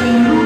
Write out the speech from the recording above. Hallelujah.